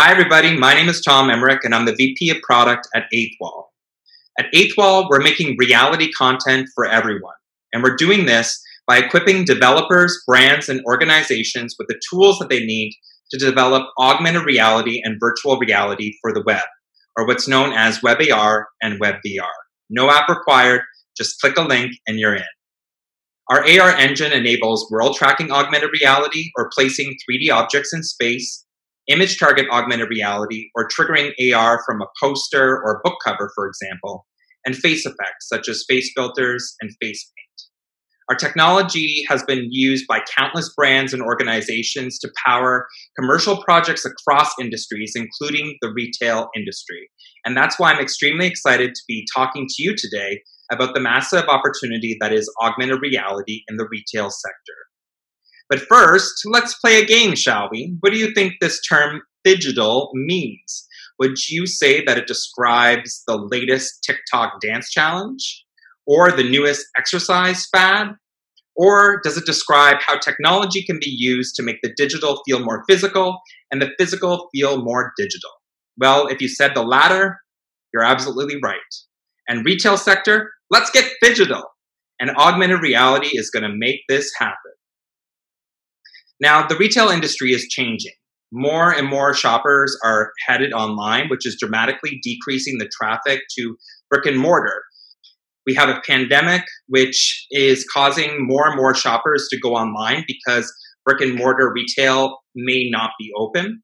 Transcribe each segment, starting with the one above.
Hi, everybody. My name is Tom Emrich, and I'm the VP of Product at 8th Wall. At 8th Wall, we're making reality content for everyone, and we're doing this by equipping developers, brands, and organizations with the tools that they need to develop augmented reality and virtual reality for the web, or what's known as Web AR and Web VR. No app required, just click a link and you're in. Our AR engine enables world tracking augmented reality or placing 3D objects in space, image target augmented reality, or triggering AR from a poster or book cover, for example, and face effects such as face filters and face paint. Our technology has been used by countless brands and organizations to power commercial projects across industries, including the retail industry. And that's why I'm extremely excited to be talking to you today about the massive opportunity that is augmented reality in the retail sector. But first, let's play a game, shall we? What do you think this term phygital means? Would you say that it describes the latest TikTok dance challenge? Or the newest exercise fad? Or does it describe how technology can be used to make the digital feel more physical and the physical feel more digital? Well, if you said the latter, you're absolutely right. And retail sector, let's get phygital. And augmented reality is going to make this happen. Now, the retail industry is changing. More and more shoppers are headed online, which is dramatically decreasing the traffic to brick and mortar. We have a pandemic, which is causing more and more shoppers to go online because brick and mortar retail may not be open.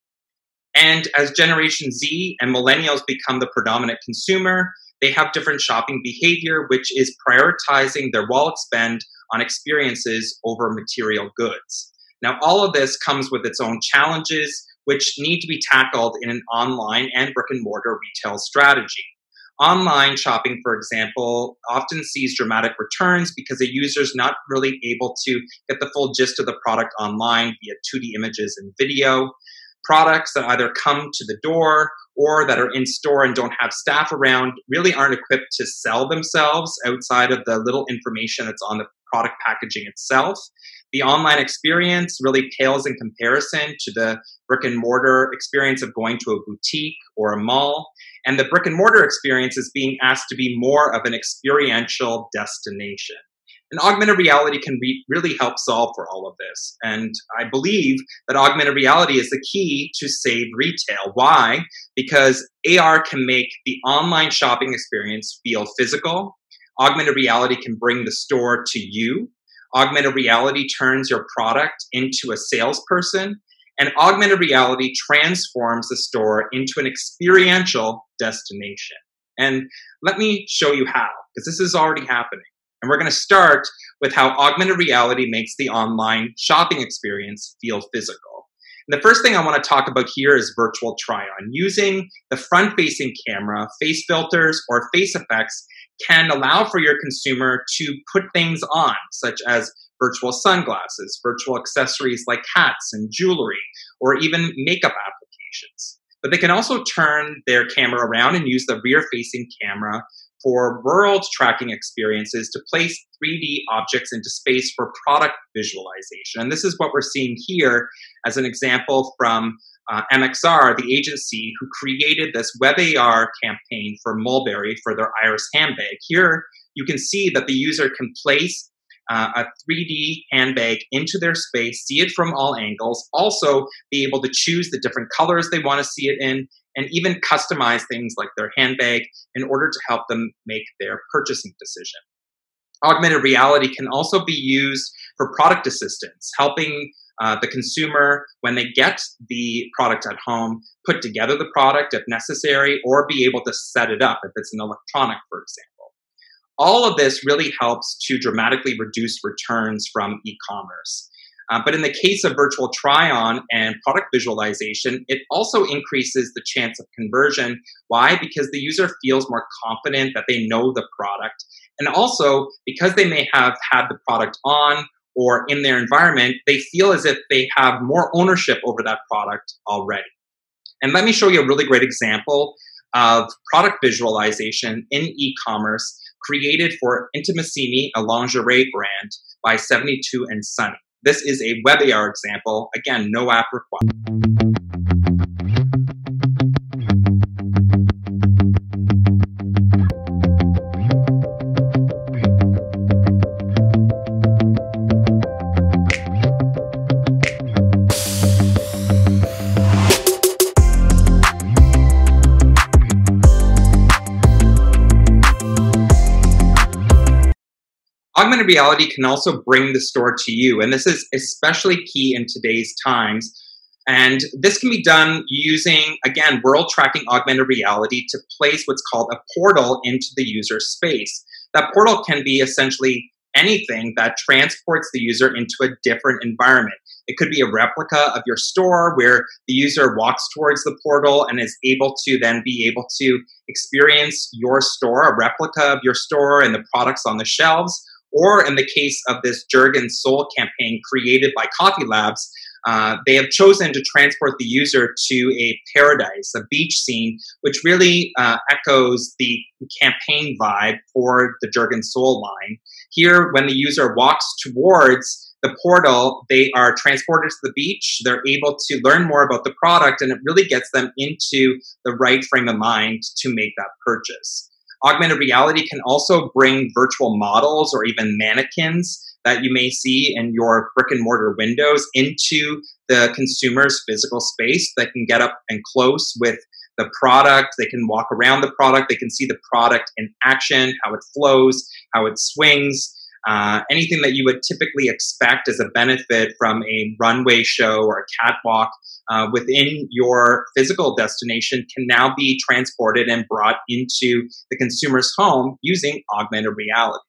And as Generation Z and millennials become the predominant consumer, they have different shopping behavior, which is prioritizing their wallet spend on experiences over material goods. Now, all of this comes with its own challenges, which need to be tackled in an online and brick and mortar retail strategy. Online shopping, for example, often sees dramatic returns because a user is not really able to get the full gist of the product online via 2D images and video. Products that either come to the door or that are in store and don't have staff around really aren't equipped to sell themselves outside of the little information that's on the product packaging itself. The online experience really pales in comparison to the brick and mortar experience of going to a boutique or a mall. And the brick and mortar experience is being asked to be more of an experiential destination. And augmented reality can re- really help solve for all of this. And I believe that augmented reality is the key to save retail. Why? Because AR can make the online shopping experience feel physical. Augmented reality can bring the store to you Augmented reality turns your product into a salesperson, and augmented reality transforms the store into an experiential destination. And let me show you how, because this is already happening. And we're going to start with how augmented reality makes the online shopping experience feel physical. And the first thing I want to talk about here is virtual try on. Using the front facing camera, face filters, or face effects can allow for your consumer to put things on, such as virtual sunglasses, virtual accessories like hats and jewelry, or even makeup applications. But they can also turn their camera around and use the rear facing camera for world tracking experiences to place 3D objects into space for product visualization. And this is what we're seeing here as an example from uh, MXR, the agency who created this web AR campaign for Mulberry for their Iris handbag. Here, you can see that the user can place uh, a 3D handbag into their space, see it from all angles, also be able to choose the different colors they want to see it in, and even customize things like their handbag in order to help them make their purchasing decision. Augmented reality can also be used for product assistance, helping uh, the consumer, when they get the product at home, put together the product if necessary, or be able to set it up if it's an electronic, for example. All of this really helps to dramatically reduce returns from e commerce. Uh, but in the case of virtual try on and product visualization, it also increases the chance of conversion. Why? Because the user feels more confident that they know the product. And also because they may have had the product on or in their environment, they feel as if they have more ownership over that product already. And let me show you a really great example of product visualization in e commerce created for Intimissimi, a lingerie brand by 72 and Sunny. This is a WebAR example. Again, no app required. Augmented reality can also bring the store to you, and this is especially key in today's times. And this can be done using, again, world tracking augmented reality to place what's called a portal into the user space. That portal can be essentially anything that transports the user into a different environment. It could be a replica of your store where the user walks towards the portal and is able to then be able to experience your store, a replica of your store and the products on the shelves. Or in the case of this Jergens Soul campaign created by Coffee Labs, uh, they have chosen to transport the user to a paradise, a beach scene, which really uh, echoes the campaign vibe for the Jergens Soul line. Here, when the user walks towards the portal, they are transported to the beach. They're able to learn more about the product, and it really gets them into the right frame of mind to make that purchase. Augmented reality can also bring virtual models or even mannequins that you may see in your brick and mortar windows into the consumer's physical space that can get up and close with the product. They can walk around the product. They can see the product in action, how it flows, how it swings. Uh, anything that you would typically expect as a benefit from a runway show or a catwalk uh, within your physical destination can now be transported and brought into the consumer's home using augmented reality.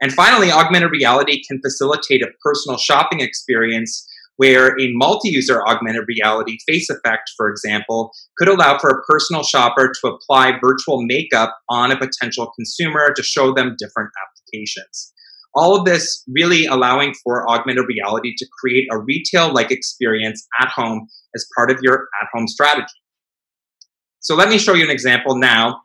And finally, augmented reality can facilitate a personal shopping experience where a multi-user augmented reality face effect, for example, could allow for a personal shopper to apply virtual makeup on a potential consumer to show them different applications. All of this really allowing for augmented reality to create a retail-like experience at home as part of your at-home strategy. So let me show you an example now,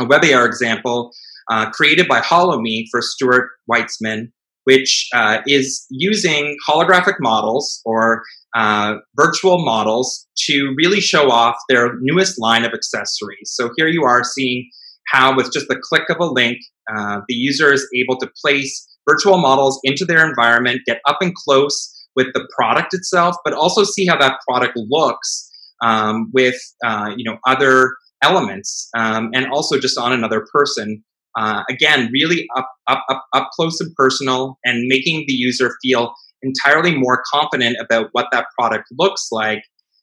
a WebAR example uh, created by HoloMe for Stuart Weitzman, which uh, is using holographic models or uh, virtual models to really show off their newest line of accessories. So here you are seeing how, with just the click of a link, uh, the user is able to place virtual models into their environment, get up and close with the product itself, but also see how that product looks um, with uh, you know other elements, um, and also just on another person. Uh, again, really up, up, up, up close and personal and making the user feel entirely more confident about what that product looks like.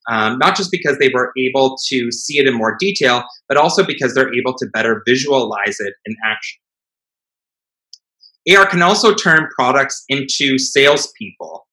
Um, not just because they were able to see it in more detail, but also because they're able to better visualize it in action. AR can also turn products into salespeople.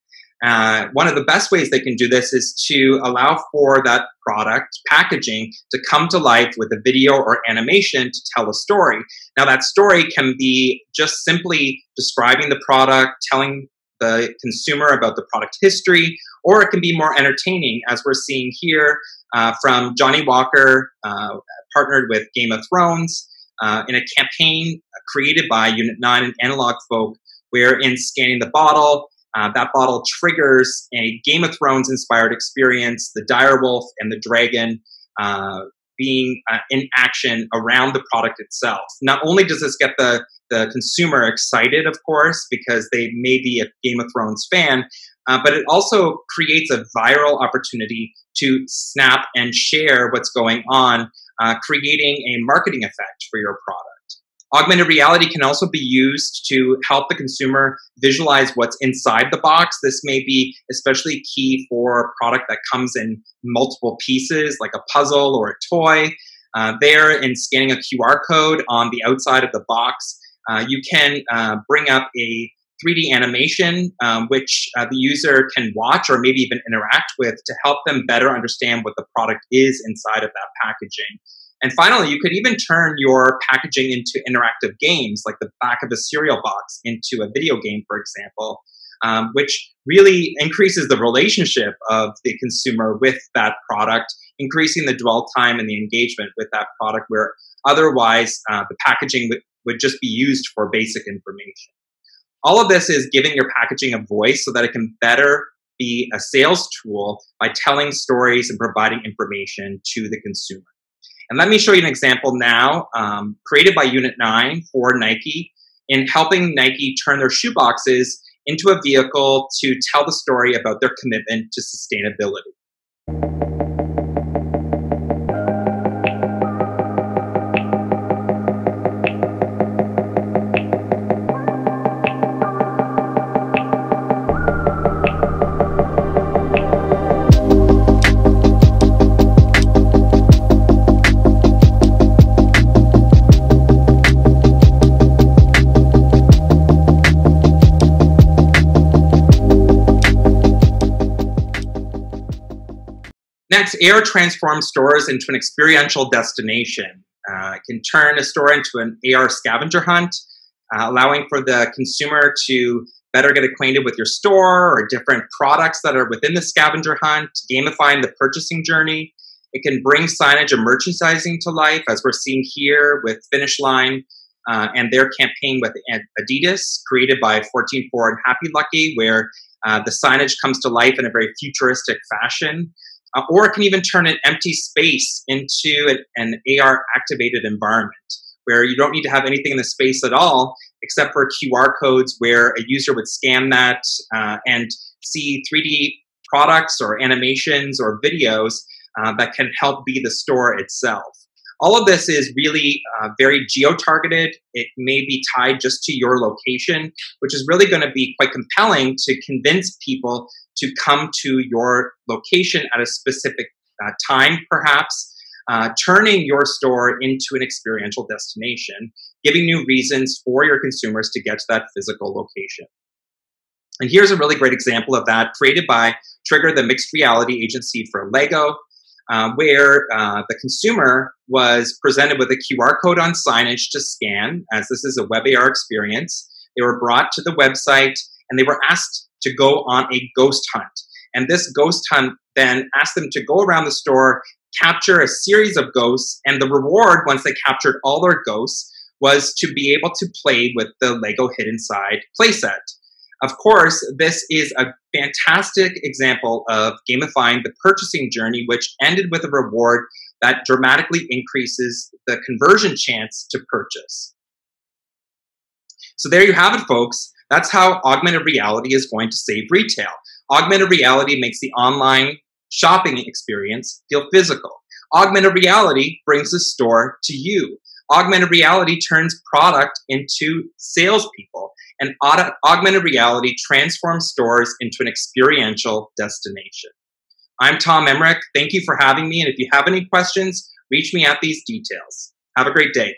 Uh, one of the best ways they can do this is to allow for that product packaging to come to life with a video or animation to tell a story. Now, that story can be just simply describing the product, telling the consumer about the product history, or it can be more entertaining, as we're seeing here uh, from Johnnie Walker, uh, partnered with Game of Thrones, uh, in a campaign created by Unit 9 and Analog Folk, where in scanning the bottle, uh, that bottle triggers a Game of Thrones inspired experience, the direwolf and the dragon uh, being uh, in action around the product itself. Not only does this get the, the consumer excited, of course, because they may be a Game of Thrones fan, uh, but it also creates a viral opportunity to snap and share what's going on, uh, creating a marketing effect for your product. Augmented reality can also be used to help the consumer visualize what's inside the box. This may be especially key for a product that comes in multiple pieces, like a puzzle or a toy. Uh, there, in scanning a QR code on the outside of the box, uh, you can uh, bring up a 3D animation, um, which uh, the user can watch or maybe even interact with to help them better understand what the product is inside of that packaging. And finally, you could even turn your packaging into interactive games, like the back of a cereal box into a video game, for example, um, which really increases the relationship of the consumer with that product, increasing the dwell time and the engagement with that product, where otherwise uh, the packaging would, would just be used for basic information. All of this is giving your packaging a voice so that it can better be a sales tool by telling stories and providing information to the consumer. And let me show you an example now, um, created by Unit 9 for Nike in helping Nike turn their shoe boxes into a vehicle to tell the story about their commitment to sustainability. Next, AR transforms stores into an experiential destination. Uh, it can turn a store into an AR scavenger hunt, uh, allowing for the consumer to better get acquainted with your store or different products that are within the scavenger hunt, gamifying the purchasing journey. It can bring signage and merchandising to life, as we're seeing here with Finish Line uh, and their campaign with Adidas, created by 14-4 and Happy Lucky, where uh, the signage comes to life in a very futuristic fashion. Uh, or it can even turn an empty space into an, an AR activated environment where you don't need to have anything in the space at all except for QR codes where a user would scan that uh, and see 3D products or animations or videos uh, that can help be the store itself. All of this is really uh, very geo targeted. It may be tied just to your location, which is really going to be quite compelling to convince people to come to your location at a specific uh, time, perhaps. Uh, turning your store into an experiential destination, giving new reasons for your consumers to get to that physical location. And here's a really great example of that, created by Trigger, the mixed reality agency for Lego, uh, where uh, the consumer was presented with a QR code on signage to scan, as this is a web AR experience. They were brought to the website and they were asked to go on a ghost hunt. And this ghost hunt then asked them to go around the store, capture a series of ghosts, and the reward, once they captured all their ghosts, was to be able to play with the Lego Hidden Side playset. Of course, this is a fantastic example of gamifying the purchasing journey, which ended with a reward that dramatically increases the conversion chance to purchase. So there you have it, folks. That's how augmented reality is going to save retail. Augmented reality makes the online shopping experience feel physical. Augmented reality brings the store to you. Augmented reality turns product into salespeople and augmented reality transforms stores into an experiential destination. I'm Tom Emrich. Thank you for having me. And if you have any questions, reach me at these details. Have a great day.